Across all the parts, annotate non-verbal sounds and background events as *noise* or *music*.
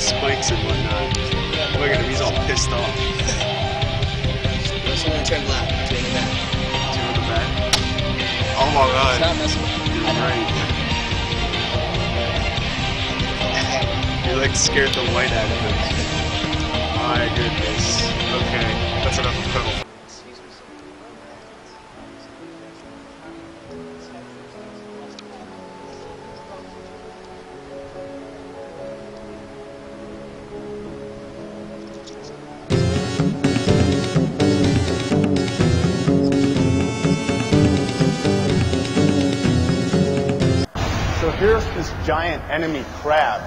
spikes and whatnot. Look at him, he's all pissed off. So we turn left, doing the back. Two in the back. Oh my god. Stop messing. You're right. You like scared the light out of him. My goodness. Okay, that's enough of pedal. Here's this giant enemy crab,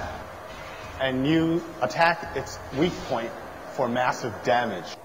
and you attack its weak point for massive damage.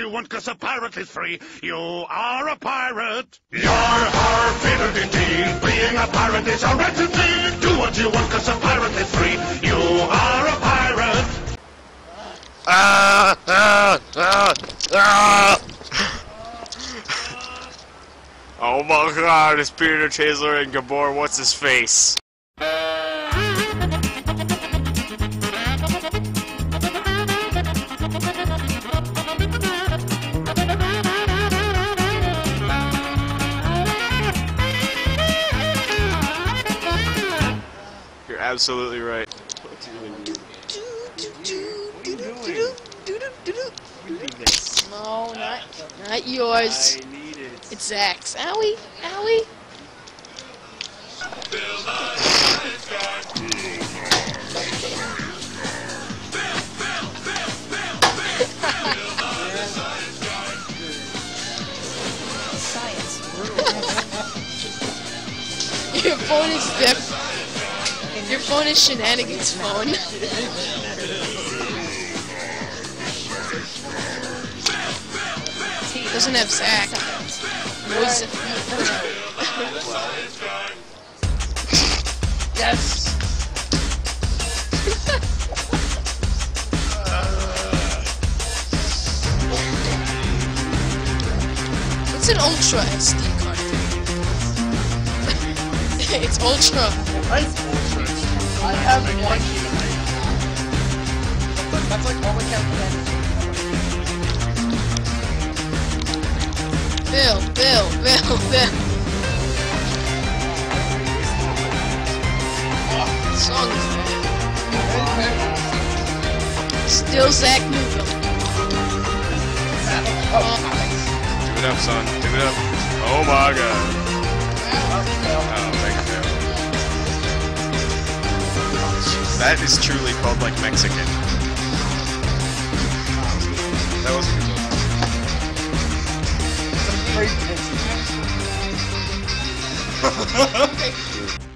You want, cause a pirate is free. You are a pirate. You're our fidelity. Being a pirate is our entity. Do what you want, cause a pirate is free. You are a pirate. Ah, ah, ah, ah. Oh my god, it's Peter Chesler and Gabor, what's his face? Absolutely right. No, not not yours. it. It's Zach's. Owie, owie. *laughs* Your phone is diff. Your phone is shenanigans phone. Doesn't have Zach. Voice yes. What's an Ultra SD card? *laughs* it's Ultra. That's like all. Bill, Bill, Bill, Bill. Song is Still Zach Newcombe. Do it up, son. Do it up. Oh my god. That is truly called like Mexican. That was a good one. Great. *laughs*